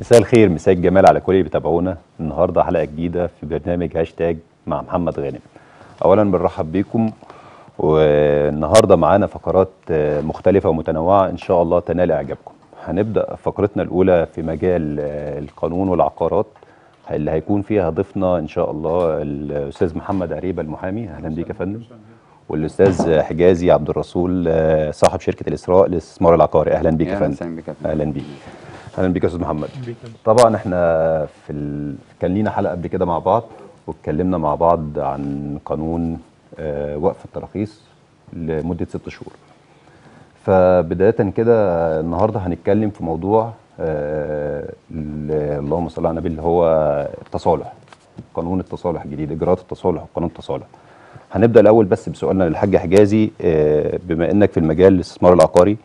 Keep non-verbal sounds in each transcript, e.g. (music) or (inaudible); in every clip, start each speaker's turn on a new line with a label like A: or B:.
A: مساء الخير مساء الجمال على كل اللي بيتابعونا. النهارده حلقة جديدة في برنامج هاشتاج مع محمد غانم. اولا بنرحب بيكم. والنهاردة معانا فقرات آه، مختلفة ومتنوعة إن شاء الله تنال إعجابكم. هنبدأ فقرتنا الأولى في مجال آه، القانون والعقارات اللي هيكون فيها ضيفنا إن شاء الله الأستاذ محمد عريبه المحامي. أهلا بيك يا فندم. والأستاذ حجازي عبد الرسول آه، صاحب شركة الإسراء للإستثمار العقاري. أهلا بيك يا فندم. أهلا بيك. أهلا بيك يا أستاذ محمد. طبعا إحنا في ال... كان لينا حلقة قبل كده مع بعض واتكلمنا مع بعض عن قانون آه، وقف التراخيص لمدة ست شهور. فبداية كده النهارده هنتكلم في موضوع آه، ال- اللهم صل على النبي اللي هو التصالح قانون التصالح الجديد إجراءات التصالح وقانون التصالح. هنبدأ الأول بس بسؤالنا للحاج حجازي آه، بما إنك في المجال الاستثمار العقاري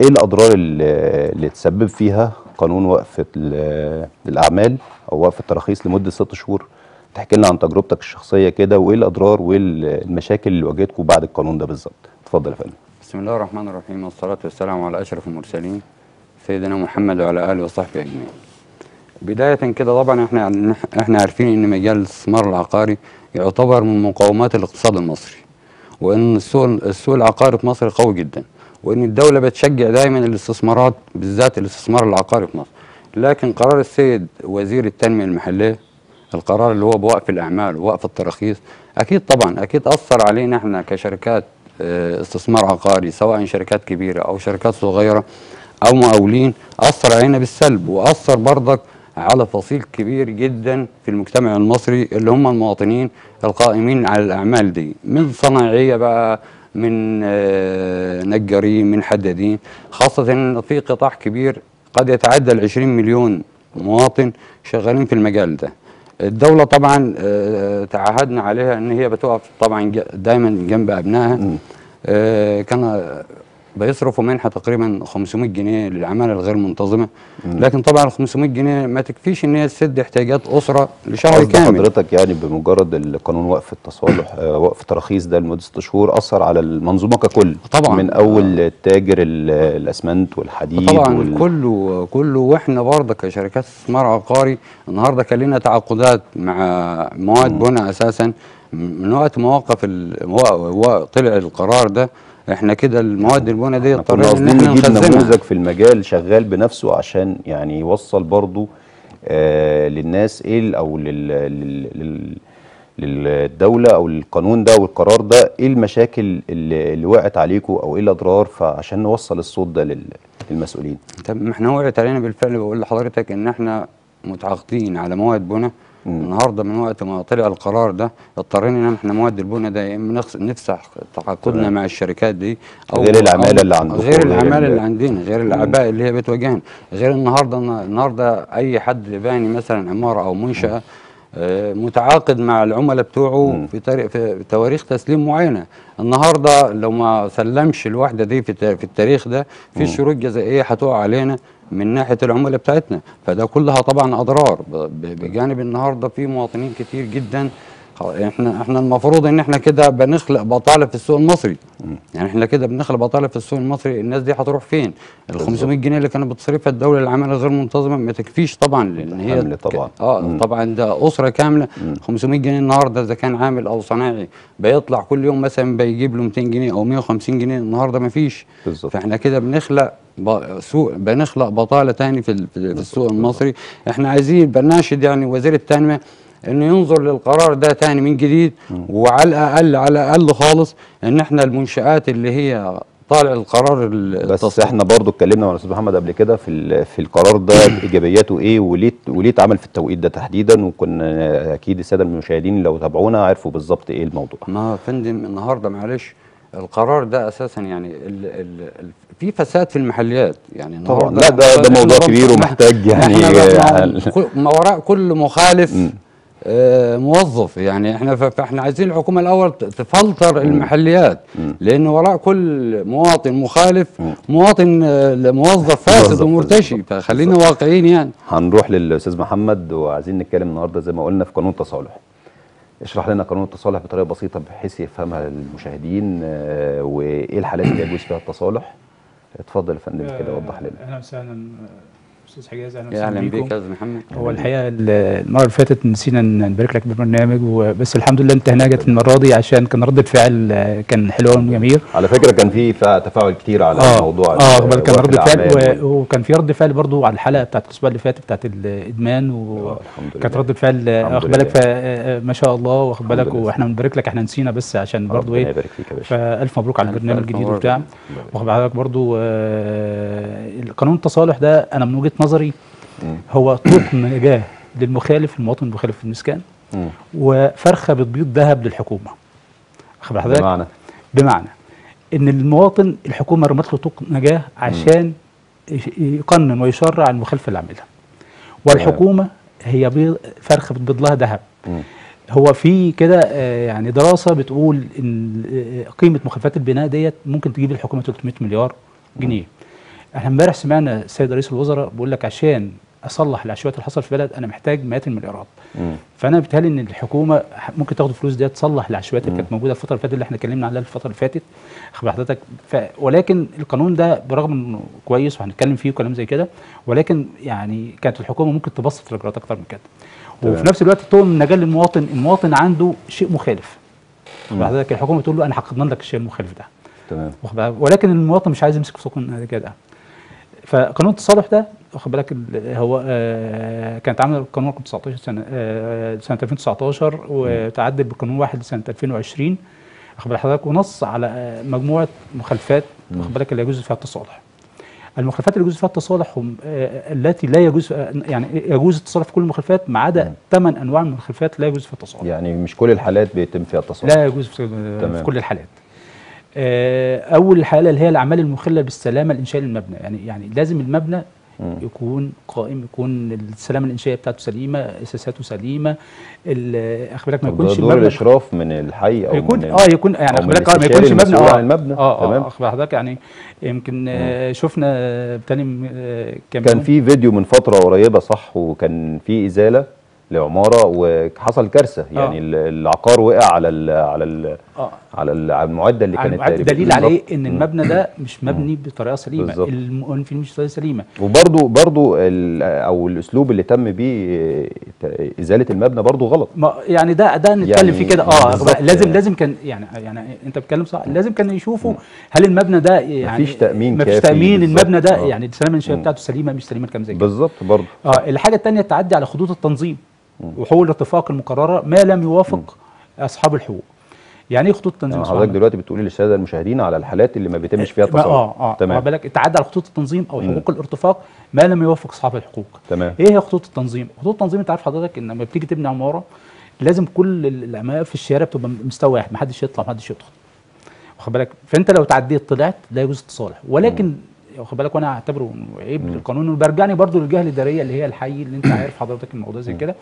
A: إيه الأضرار اللي تسبب فيها قانون وقف ال- الأعمال أو وقف التراخيص لمدة ست شهور؟ تحكي لنا عن تجربتك الشخصية كده وإيه الأضرار وايه المشاكل اللي واجهتكم بعد القانون ده بالظبط؟ اتفضل يا فندم.
B: بسم الله الرحمن الرحيم والصلاة والسلام على أشرف المرسلين سيدنا محمد وعلى آله وصحبه أجمعين. بداية كده طبعا إحنا إحنا عارفين إن مجال الاستثمار العقاري يعتبر من مقومات الاقتصاد المصري وإن السوق السوق العقاري في مصر قوي جدا. وإن الدولة بتشجع دايما الاستثمارات بالذات الاستثمار العقاري في مصر. لكن قرار السيد وزير التنمية المحلية القرار اللي هو بوقف الأعمال ووقف التراخيص أكيد طبعا أكيد أثر علينا إحنا كشركات آه، استثمار عقاري سواء شركات كبيرة أو شركات صغيرة أو مقاولين أثر علينا بالسلب وأثر برضك على فصيل كبير جدا في المجتمع المصري اللي هم المواطنين القائمين على الأعمال دي. من صناعيه بقى من آه، نجارين من حدادين خاصة ان في قطاع كبير قد يتعدى ال 20 مليون مواطن شغالين في المجال ده. الدولة طبعا آه، تعهدنا عليها إن هي بتقف طبعا دايما جنب أبنائها. آه، كان بيصرفوا منحة تقريبا 500 جنيه للعمالة الغير منتظمة. لكن طبعا ال 500 جنيه ما تكفيش إن هي تسد احتياجات أسرة لشهر كامل.
A: حضرتك يعني بمجرد القانون وقف التصالح آه، وقف التراخيص ده لمدة ست شهور أثر على المنظومة ككل.
B: طبعاً.
A: من أول التاجر ال- الأسمنت والحديد
B: طبعا
A: وال...
B: كله كله وإحنا برضه كشركات استثمار عقاري النهارده كان لنا تعاقدات مع مواد بناء أساسا. من وقت ما وقف ال- و- و- طلع القرار ده إحنا كده المواد البناء دي اضطرينا
A: إن
B: إحنا
A: نجيب
B: نخزنها.
A: نموذج في المجال شغال بنفسه عشان يعني يوصل برضو آه للناس إيه أو لل لل لل للدولة أو القانون ده والقرار ده إيه المشاكل اللي, اللي وقعت عليكم أو إيه الاضرار فعشان نوصل الصوت ده لل- للمسؤولين.
B: طب ما إحنا وقعت علينا بالفعل بقول لحضرتك ان إحنا متعاقدين على مواد بناء النهارده من وقت ما طلع القرار ده اضطرينا إن إحنا مواد البناء ده يا إما نفسح تعاقدنا مع الشركات دي
A: غير العمالة اللي عندكم،
B: غير العماله
A: ال-
B: اللي عندنا غير الأعباء اللي هي بتواجهنا. غير النهارده النهارده أي حد باني مثلا عمارة أو منشأة متعاقد مع العملاء بتوعه في, تاريخ في تواريخ تسليم معينة. النهارده لو ما سلمش الوحدة دي في في التاريخ ده في شروط جزائية هتقع علينا من ناحية العملاء بتاعتنا. فده كلها طبعا أضرار. بجانب النهارده في مواطنين كتير جدا إحنا إحنا المفروض ان إحنا كده بنخلق بطالة في السوق المصري. يعني إحنا كده بنخلق بطالة في السوق المصري الناس دي هتروح فين؟ ال 500 جنيه اللي كانت بتصرفها الدولة للعماله الغير منتظمة ما تكفيش طبعا لأن هي
A: طبعاً.
B: آه طبعا ده أسرة كاملة. 500 جنيه النهارده إذا كان عامل أو صناعي بيطلع كل يوم مثلا بيجيب له 200 جنيه أو 150 جنيه النهارده ما فيش. فإحنا كده بنخلق ب- سوق بنخلق بطالة تاني في ال- في في السوق المصري. إحنا عايزين بناشد يعني وزير التنمية إنه ينظر للقرار ده تاني من جديد وعلى الأقل على الأقل خالص إن إحنا المنشآت اللي هي طالع القرار ال-
A: بس إحنا برضو اتكلمنا مع الأستاذ محمد قبل كده في في القرار ده (coughs) إيجابياته إيه وليه وليه اتعمل في التوقيت ده تحديدا؟ وكنا أكيد السادة المشاهدين لو تابعونا عرفوا بالظبط إيه الموضوع.
B: ما فندم النهارده معلش القرار ده أساسا يعني ال ال ال في فساد في المحليات. يعني
A: طبعا. لا ده ده موضوع كبير ومحتاج يعني يعني-
B: ما (laughs) وراء كل مخالف. آه موظف. يعني إحنا ف- فإحنا عايزين الحكومة الأول تفلتر المحليات لأن وراء كل مواطن مخالف مواطن آه، موظف فاسد ومرتشي. فخلينا واقعيين يعني.
A: هنروح للأستاذ محمد وعايزين نتكلم النهارده زي ما قلنا في قانون التصالح. اشرح لنا قانون التصالح بطريقة بسيطة بحيث يفهمها المشاهدين آه، وإيه الحالات اللي يجوز فيها التصالح. اتفضل يا فندم كده وضح لنا.
C: أهلا وسهلا. أستاذ حجاز أهلا
B: يا
C: وسهلا أهلا
B: بيك يا أستاذ محمد.
C: هو الحقيقة ال- المرة اللي فاتت نسينا نبارك لك بالبرنامج وبس الحمد لله أنت هنا جت المرة دي عشان كان رده فعل آه، كان حلو وجميل.
A: على فكرة كان في فا- تفاعل كتير على
C: آه
A: موضوع آه
C: بل كان رده فعل وكان في رد فعل برضو على الحلقة بتاعت الأسبوع اللي فات بتاعت الادمان
A: آه، الحمد
C: وكانت
A: لله.
C: رده فعل آه، واخد بالك؟ آه، آه، ما شاء الله واخد بالك. وإحنا بنبارك لك إحنا نسينا بس عشان برضو إيه
A: يبارك فيك يا باشا.
C: فألف مبروك على البرنامج الجديد. وبتاع. واخد بالك برضو آه، قانون التصالح ده أنا من وجهة نظري. هو طوق نجاه للمخالف المواطن المخالف في المسكن.
A: مم.
C: وفرخة بتبيض ذهب للحكومة. واخد حضرتك
A: بمعنى؟
C: بمعنى إن المواطن الحكومة رمت له طوق نجاة عشان يقنن ويشرع المخالفه اللي عاملها والحكومة هي بيض فرخة بتبيض لها ذهب. هو في كده آه، يعني دراسة بتقول إن آه، قيمة مخالفات البناء ديت ممكن تجيب الحكومة 300 مليار جنيه. إحنا امبارح سمعنا السيد رئيس الوزراء بيقول لك عشان اصلح العشوائيات اللي حصل في البلد أنا محتاج مئات المليارات
A: مم.
C: فأنا بيتهيألي إن الحكومة ممكن تاخد الفلوس دي تصلح العشوائيات اللي كانت موجودة الفترة اللي فاتت اللي إحنا اتكلمنا عنها الفترة اللي فاتت. حضرتك ف... ولكن القانون ده برغم إنه كويس وهنتكلم فيه وكلام زي كده ولكن يعني كانت الحكومة ممكن تبسط الاجراءات أكتر من كده.
A: تمام.
C: وفي نفس الوقت تقوم النجاه للمواطن المواطن عنده شيء مخالف. حضرتك الحكومة تقول له أنا هقنن لك الشيء المخالف ده.
A: تمام؟
C: ولكن المواطن مش عايز يمسك في سوق النجاه ده فقانون التصالح ده واخد بالك ال- هو آه كانت عاملة القانون رقم 19 سنة آه سنة 2019 وتعدل بقانون واحد سنه 2020 واخد بالك حضرتك ونص على مجموعة مخالفات واخد بالك اللي يجوز فيها التصالح. المخالفات اللي يجوز فيها التصالح هم آه التي لا يجوز آه يعني يجوز التصالح في كل المخالفات ما عدا ثمان أنواع من المخالفات لا يجوز فيها التصالح.
A: يعني مش كل الحالات بيتم فيها التصالح
C: لا يجوز في. في كل الحالات أول حالة اللي هي الأعمال المخلة بالسلامة الانشائيه للمبنى يعني يعني لازم المبنى. يكون قائم يكون السلامة الإنشائية بتاعته سليمة اساساته سليمة بالك ما يكونش
A: دور الأشراف من الحي أو
C: يكون
A: من
C: آه يكون يعني آه، ما يكونش مبنى آه
A: عن المبنى.
C: آه
A: تمام.
C: آه حضرتك يعني يمكن آه شفنا آه كام
A: كان
C: يوم.
A: في فيديو من فترة قريبة صح وكان في إزالة لعمارة وحصل كارثة. يعني ال- العقار وقع على ال على ال
C: آه.
A: على ال- على المعدة اللي كانت تقريباً.
C: دليل
A: بالظبط. إن.
C: المبنى ده مش مبني بطريقة سليمة.
A: بالظبط.
C: المؤمن مش بطريقه سليمة.
A: وبرضو برضو ال- أو الأسلوب اللي تم بيه إزالة المبنى برضو غلط.
C: ما يعني ده ده نتكلم
A: يعني
C: فيه كده.
A: آه
C: لازم
A: يعني.
C: لازم كان يعني يعني أنت بتتكلم صح. لازم كان يشوفوا هل المبنى ده يعني
A: مفيش تأمين
C: مفيش
A: كافي تأمين.
C: المبنى ده
A: آه.
C: يعني السلامة الانشائيه بتاعته سليمة مش سليمة كام زي كده.
A: بالظبط برضو.
C: آه الحاجة الثانية التعدي على خطوط التنظيم. وحقوق الاتفاق المقررة ما لم يوافق أصحاب الحقوق. يعني إيه خطوط التنظيم؟
A: يعني حضرتك؟ دلوقتي بتقولي للسادة المشاهدين على الحالات اللي ما بيتمش فيها
C: ما-
A: التصالح
C: آه آه
A: تمام.
C: بالك التعدي على خطوط التنظيم أو حقوق الارتفاق ما لم يوافق أصحاب الحقوق.
A: تمام.
C: إيه هي خطوط التنظيم؟ خطوط التنظيم أنت عارف حضرتك إن لما بتيجي تبني عمارة لازم كل العماير في الشارع بتبقى مستوى واحد محدش يطلع محدش يدخل. واخد بالك؟ فأنت لو تعديت طلعت لا يجوز التصالح ولكن واخد بالك وأنا اعتبره عيب للقانون. وبرجعني برضو للجهه الإدارية اللي هي الحي اللي انت عارف حضرتك الموضوع زي كده.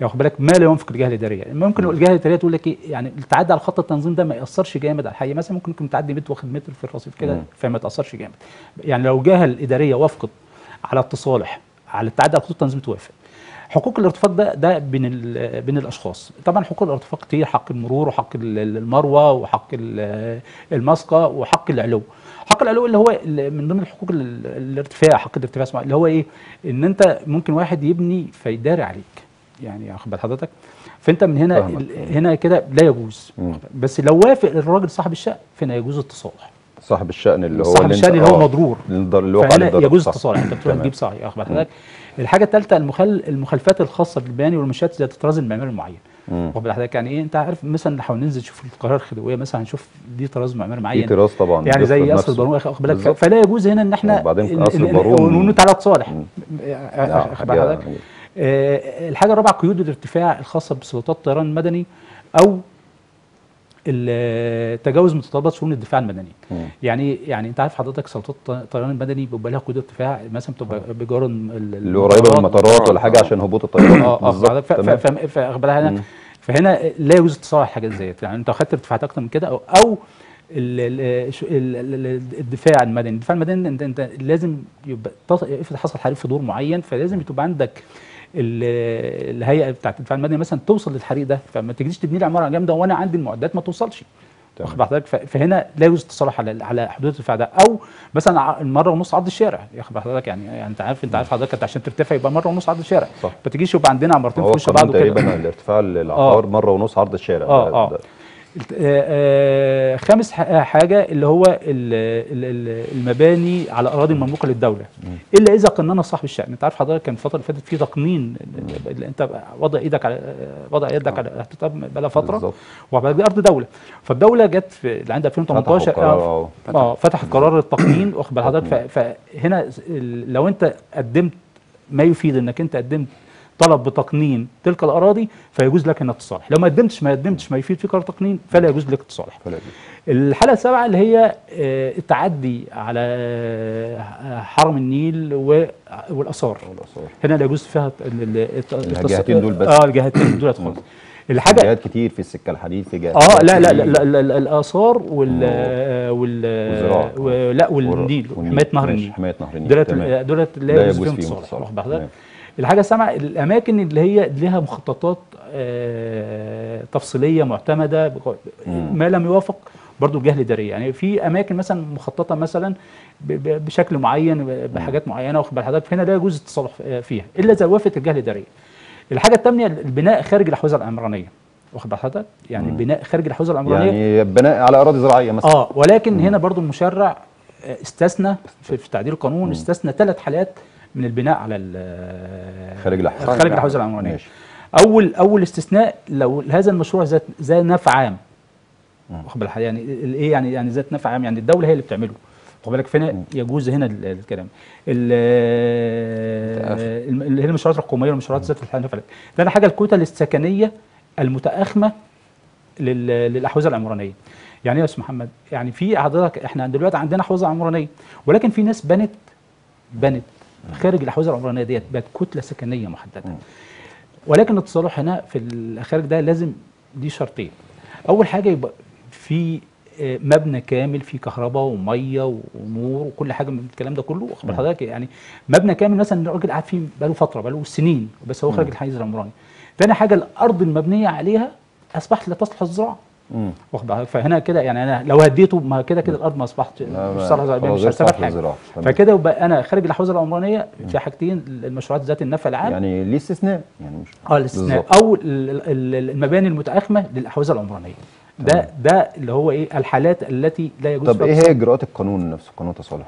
C: واخد بالك ما لا ينفق الجهه الإدارية. ممكن الجهه الإدارية تقول لك إيه؟ يعني التعدي على خط التنظيم ده ما يأثرش جامد على الحي. مثلا ممكن يكون تعدي متر واخد متر في الرصيف كده. فما تاثرش جامد. يعني لو الجهه الإدارية وافقت على التصالح على التعدي على خطوط التنظيم توافق. حقوق الارتفاق ده ده بين بين الأشخاص. طبعا حقوق الارتفاق كتير حق المرور وحق ال- ال- المروة وحق ال- المسقى وحق العلو. حق العلو اللي هو من ضمن الحقوق ال- الارتفاع حق الارتفاع اسمه اللي هو إيه؟ إن أنت ممكن واحد يبني فيداري عليك. يعني واخد بال حضرتك. فأنت من هنا هنا كده لا يجوز.
A: مم.
C: بس لو وافق الراجل صاحب الشقه فهنا يجوز التصالح.
A: صاحب الشأن اللي هو
C: صاحب الشأن اللي هو
A: آه،
C: مضرور.
A: اللي وقع الضرر
C: يجوز. التصالح. أنت بتروح. تجيب صحيح واخد بال حضرتك. الحاجة الثالثه المخل المخالفات الخاصة بالبياني والمنشات ذات الطراز المعماري المعين. واخد بال حضرتك يعني إيه أنت عارف مثلا لو ننزل نشوف القاهره الخديويه مثلا هنشوف دي طراز معماري معين
A: طراز طبعا
C: يعني زي قصر. البارون واخد بالك. فلا يجوز هنا إن إحنا
A: وبعدين في
C: إن-
A: قصر البارون-
C: ونقول تعالى تصالح. آه، واخد آه، الحاجة الرابعة قيود الارتفاع الخاصة بسلطات الطيران المدني أو تجاوز متطلبات شؤون الدفاع المدني.
A: مم.
C: يعني يعني انت عارف حضرتك سلطات الطيران المدني بيبقى لها قيود ارتفاع مثلا بتبقى بجار ال-
A: اللي قريبة من المطارات ولا حاجة عشان هبوط الطيران. آه
C: آه فاخد هنا. فهنا لا يجوز التصالح حاجات زيت يعني انت أخدت ارتفاعات أكتر من كده أو ال- الدفاع المدني. الدفاع المدني انت انت لازم يبقى افرض حصل حريق في دور معين فلازم تبقى عندك الهيئة بتاعت الدفاع المدني مثلا توصل للحريق ده فما تجيش تبني لي عماره جامده وأنا عندي المعدات ما توصلش. واخد حضرتك ف- فهنا لا يجوز التصالح على على حدود الارتفاع ده. أو مثلا مرة ونص عرض الشارع. واخد حضرتك يعني يعني أنت عارف أنت عارف حضرتك عشان ترتفع يبقى مرة ونص عرض الشارع.
A: صح.
C: ما تجيش يبقى عندنا عمارتين في وش بعض وكده.
A: تقريبا الارتفاع العقار مرة ونص عرض الشارع.
C: آه
A: ده- ده-
C: آه، آه، خامس ح- حاجة اللي هو ال- ال- ال- المباني على أراضي مملوكه للدولة. إلا إذا قننا صاحب الشأن. أنت عارف حضرتك كان الفترة اللي فاتت في تقنين اللي أنت وضع إيدك على آه، وضع يدك على احتطاب بقى
A: بالظبط.
C: وبعد دي أرض دولة. فالدولة جت في عند 2018
A: فتحوا قرار،
C: آه
A: آه.
C: آه فتحت قرار. التقنين واخد بال حضرتك؟ فهنا لو أنت قدمت ما يفيد إنك أنت قدمت طلب بتقنين تلك الأراضي فيجوز لك إنك تصالح. لو ما قدمتش ما قدمتش ما يفيد في قرار تقنين فلا يجوز لك التصالح. الحالة السابعة اللي هي آه، التعدي على آه، حرم النيل
A: والآثار.
C: هنا لا يجوز فيها
A: الجهتين دول بس.
C: آه الجهتين دول خالص الحاجة
A: جهات كتير في السكة الحديد في جهات
C: آه لا لا لا. لا, لا, لا الآثار وال وال. و- لا والنيل حماية نهر النيل.
A: حماية نهر النيل.
C: دولت. دولت
A: لا
C: يجوز فيهم التصالح الحاجة السابعة الأماكن اللي هي لها مخططات آه، تفصيلية معتمدة ما لم يوافق برضو الجهة الإدارية. يعني في أماكن مثلا مخططة مثلا بشكل معين بحاجات معينة واخد بال حضرتك فهنا لا يجوز التصالح آه، فيها إلا إذا وافقت الجهة الإدارية. الحاجة الثانية البناء خارج الاحوزه العمرانيه واخد بال حضرتك؟ يعني البناء خارج الاحوزه العمرانيه
A: يعني بناء على أراضي زراعية مثلا.
C: آه ولكن هنا برضو المشرع آه، استثنى في تعديل القانون استثنى ثلاث حالات من البناء على ال-
A: خارج الأحوزة.
C: خارج الاحوزه العمرانيه
A: ماشي.
C: أول أول استثناء لو هذا المشروع ذات ذا نفع عام. واخد بالك يعني إيه يعني يعني ذات نفع عام. يعني الدولة هي اللي بتعمله. واخد بالك؟ فهنا يجوز هنا ال- الكلام. اللي هي المشروعات الحكومية والمشروعات ذات النفع ثاني حاجة الكتل السكنيه المتأخمة لل- للأحوزة العمرانية. يعني إيه يا أستاذ محمد؟ يعني في حضرتك إحنا دلوقتي عندنا حوزه عمرانية. ولكن في ناس بنت بنت. خارج الاحوزه العمرانية ديت بقت كتلة سكنية محددة. ولكن التصالح هنا في الخارج ده لازم دي شرطين. أول حاجة يبقى في آه، مبنى كامل فيه كهرباء ومية ونور وكل حاجة من الكلام ده كله. واخد حضرتك؟ يعني مبنى كامل مثلا الراجل قاعد فيه بقاله فترة بقاله سنين بس هو خارج الحيز العمراني. تاني حاجة الأرض المبنية عليها أصبحت لا تصلح للزراعه
A: مم.
C: واخد بالك؟ فهنا كده يعني أنا لو هديته ما كده كده الأرض ما
A: أصبحت
C: مش صالحه للزراعة، مش هستفاد
A: حاجة.
C: فكده يبقى أنا خارج الاحوزه العمرانية في حاجتين المشروعات ذات النفع العام.
A: يعني ليه استثناء؟ يعني مش
C: آه الاستثناء. أو ال- ال- المباني المتأخمة للاحوزه العمرانية. ده ده اللي هو إيه الحالات التي لا يجوز
A: طب
C: إيه.
A: هي إجراءات القانون نفسه قانون التصالح؟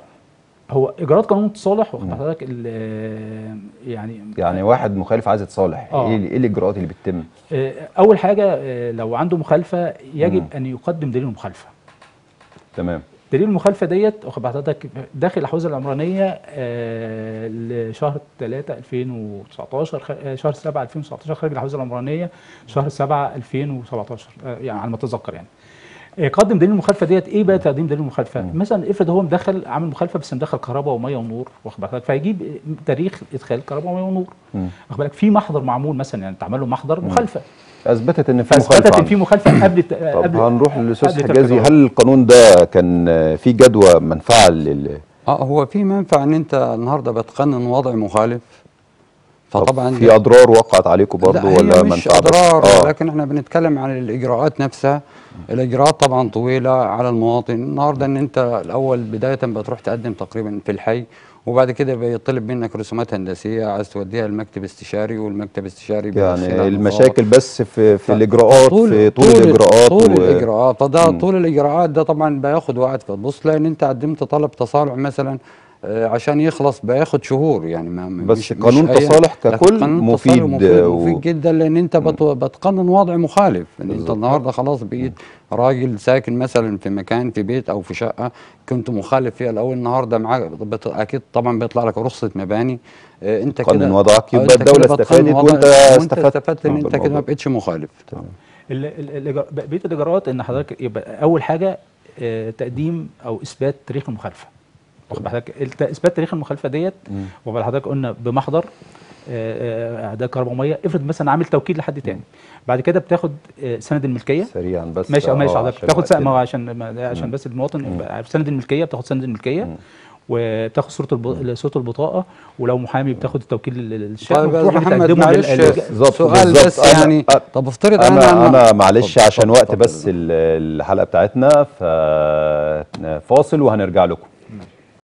C: هو إجراءات قانون التصالح واخد حضرتك ال- يعني
A: يعني واحد مخالف عايز يتصالح.
C: آه.
A: إيه إيه الإجراءات اللي بتتم؟
C: آه، أول حاجة آه، لو عنده مخالفة يجب أن يقدم دليل المخالفة.
A: تمام.
C: دليل المخالفة ديت واخد حضرتك داخل الاحوزه العمرانية آه، لشهر 3 2019 خ- آه، شهر 7 2019 خارج الاحوزه العمرانية شهر 7 2017 آه، يعني على ما أتذكر يعني. آه، قدم دليل المخالفة ديت إيه بقى تقديم دليل المخالفة؟ مثلا افرض هو مدخل عامل مخالفة بس مدخل كهرباء ومية ونور واخد بالك؟ فيجيب تاريخ إدخال كهرباء ومية ونور. واخد بالك؟ في محضر معمول مثلا يعني تعمل له محضر مخالفة.
A: أثبتت إن في مخالفة
C: إن في. مخالفة قبل
A: طب
C: قبل
A: هنروح
C: للأستاذ
A: حجازي. هل القانون ده كان فيه جدوى منفعة لل
B: آه هو في منفع إن أنت النهارده بتقنن وضع مخالف. فطبعا
A: في أضرار وقعت عليكم برضه
B: لا
A: ولا
B: هي مش؟ أضرار
A: آه.
B: لكن إحنا بنتكلم عن الإجراءات نفسها. الإجراءات طبعا طويلة على المواطن. النهارده إن أنت الأول بداية بتروح تقدم تقريبا في الحي وبعد كده بيطلب منك رسومات هندسية عايز توديها المكتب استشاري والمكتب الاستشاري
A: يعني. المشاكل بس في في الإجراءات في طول الإجراءات
B: طول
A: و-
B: الإجراءات. فده طول الإجراءات ده طبعا بياخد وقت. فتبص لأن أنت قدمت طلب تصالح مثلا آه، عشان يخلص بياخد شهور يعني ما
A: بس
B: مش
A: قانون
B: مش
A: تصالح ككل
B: قانون
A: مفيد،
B: مفيد,
A: و-
B: مفيد جدا لأن أنت بت- بتقنن وضع مخالف إن
A: أنت.
B: النهارده خلاص بقيت راجل ساكن مثلا في مكان في بيت أو في شقة كنت مخالف فيها الأول النهارده معاك بت- أكيد طبعا بيطلع لك رخصة مباني. آه،
A: أنت
B: كده
A: وضعك،
B: آه،
A: يبقى
B: بتقنن
A: استفادت
B: وضعك وأنت
A: استفدت
B: استفدت إن أنت كده ما. بقتش مخالف.
C: ال- ال- الإجراء- بقية الإجراءات إن حضرتك يبقى أول حاجة آه، تقديم أو إثبات تاريخ المخالفة. واخد بالك إثبات تاريخ المخالفة ديت وبعد حضرتك قلنا بمحضر آه، آه، اعداد كهرباء ومية افرض مثلا عامل توكيل لحد تاني. بعد كده بتاخد آه، سند الملكية.
A: سريعا بس.
C: ماشي
A: آه،
C: ماشي حضرتك. بتاخد ما عشان ما- عشان بس المواطن يبقى عارف. سند الملكية بتاخد سند الملكية وبتاخد صورة الب... صورة البطاقة ولو محامي بتاخد التوكيل للشقه
B: طيب
C: وتروح
B: محمد معلش
A: بالظبط،
B: سؤال. بس
A: أنا-
B: يعني. طب افترض
A: أنا
B: أنا
A: أنا معلش عشان وقت. بس ال- الحلقة بتاعتنا فاصل وهنرجع لكم.